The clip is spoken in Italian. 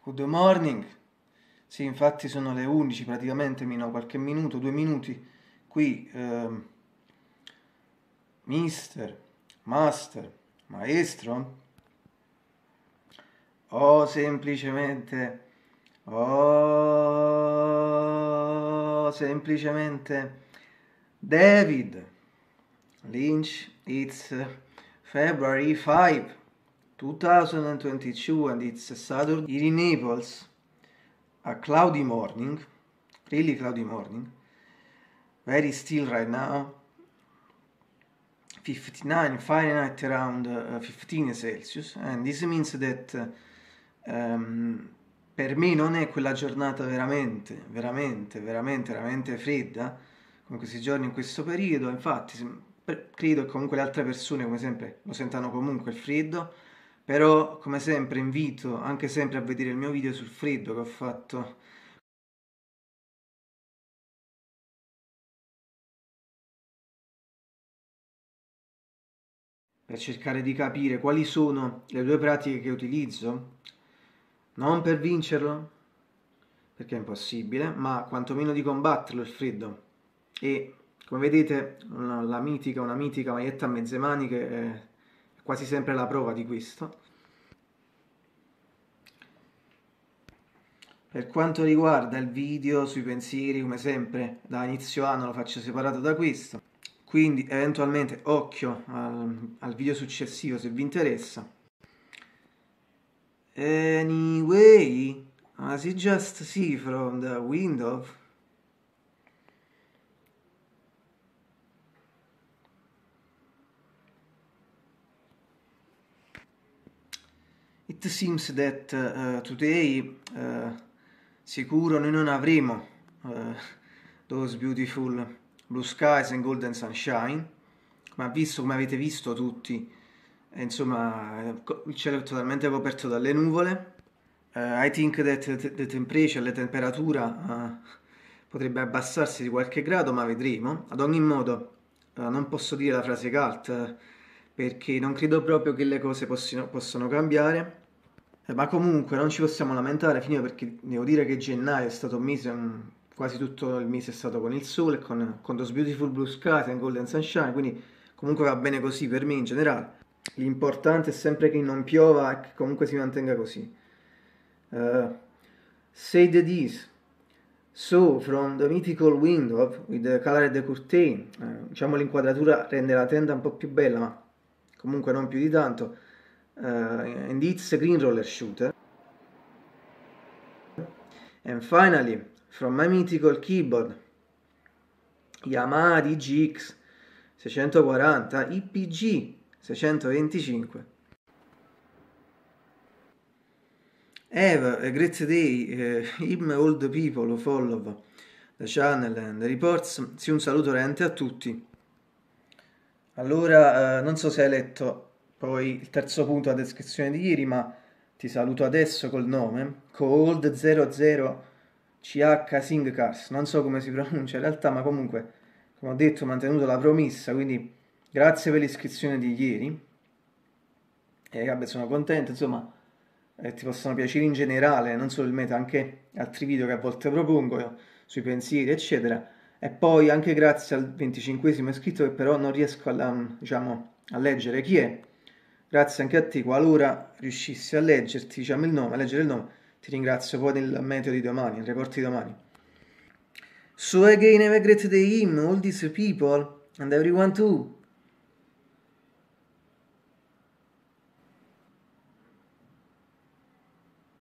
Good morning. Sì, infatti sono le 11 praticamente, meno qualche minuto, due minuti. Qui, ehm, mister, master, maestro, o semplicemente, o semplicemente David Lynch, it's February 5. 2022 and it's Saturday in Naples. A cloudy morning, really cloudy morning, very still right now. 59 Fahrenheit around uh, 15 Celsius and this means that um, per me non è quella giornata veramente, veramente, veramente, veramente fredda come questi giorni in questo periodo, infatti credo che comunque le altre persone come sempre lo sentano comunque il freddo però come sempre invito anche sempre a vedere il mio video sul freddo che ho fatto. Per cercare di capire quali sono le due pratiche che utilizzo? Non per vincerlo perché è impossibile ma quantomeno di combatterlo il freddo. E come vedete la mitica, una mitica maglietta a mezze maniche è quasi sempre la prova di questo. Per quanto riguarda il video sui pensieri, come sempre, da inizio anno lo faccio separato da questo, quindi eventualmente occhio al, al video successivo se vi interessa. Anyway, as you just see from the window, It seems that uh, today uh, sicuro noi non avremo uh, those beautiful blue skies and golden sunshine, ma visto come avete visto tutti, insomma il cielo è totalmente coperto dalle nuvole. Uh, I think that the, temperature, la temperatura uh, potrebbe abbassarsi di qualche grado, ma vedremo. Ad ogni modo uh, non posso dire la frase cult perché non credo proprio che le cose possano, possano cambiare ma comunque non ci possiamo lamentare, finito perché devo dire che gennaio è stato un mese, quasi tutto il mese è stato con il sole, con, con Those Beautiful Blue Skies and Golden Sunshine, quindi comunque va bene così per me in generale. L'importante è sempre che non piova e che comunque si mantenga così. Uh, say the this. So, from the mythical window with the color of the curtain, uh, diciamo l'inquadratura rende la tenda un po' più bella, ma comunque non più di tanto uh, and its green roller shooter. And finally, from my mythical keyboard, Yamaha DGX 640 IPG 625. Have a great day, uh, him all the people who follow the channel and the reports. Sì, un saluto rente a tutti. Allora, uh, non so se hai letto poi il terzo punto, la descrizione di ieri, ma ti saluto adesso col nome, Cold 00 CH Singcars, non so come si pronuncia in realtà, ma comunque, come ho detto, ho mantenuto la promessa, quindi grazie per l'iscrizione di ieri. E vabbè, sono contento, insomma, eh, ti possono piacere in generale, non solo il meta, anche altri video che a volte propongo sui pensieri, eccetera. E poi anche grazie al 25 iscritto che però non riesco a, diciamo, a leggere chi è, Grazie anche a te, qualora riuscissi a leggerti, diciamo il nome, a leggere il nome, ti ringrazio poi nel meteo di domani, nel report di domani. So again have a great day him, all these people, and everyone too.